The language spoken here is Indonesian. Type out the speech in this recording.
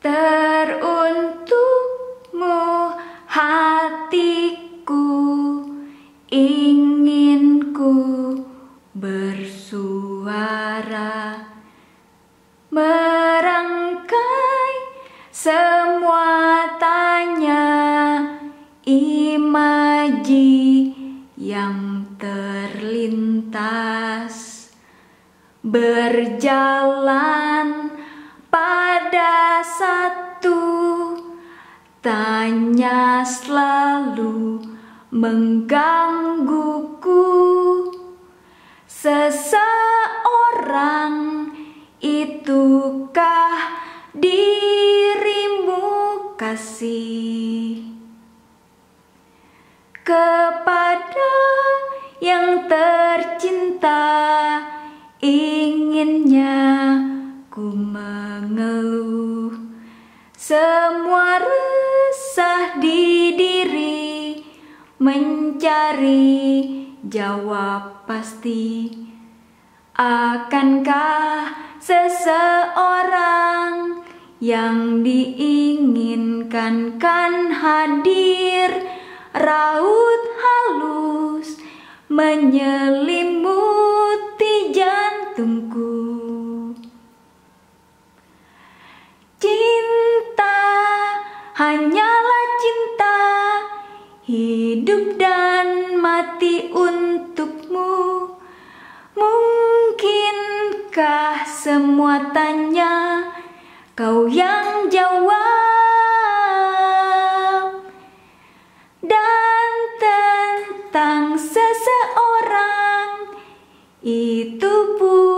Teruntukmu hatiku ingin ku bersuara. Merangkai semua tanya imaji yang terlintas. Berjalan pada satu Tanya selalu menggangguku. Seseorang itukah dirimu kasih? Kepada yang tercinta inginnya Semua resah di diri mencari jawab pasti. Akankah seseorang yang diinginkan kan hadir? Raut halus menyelimuti hanyalah cinta Hidup dan mati untukmu. Mungkinkah semua tanya Kau yang jawab? Dan tentang seseorang Itu pula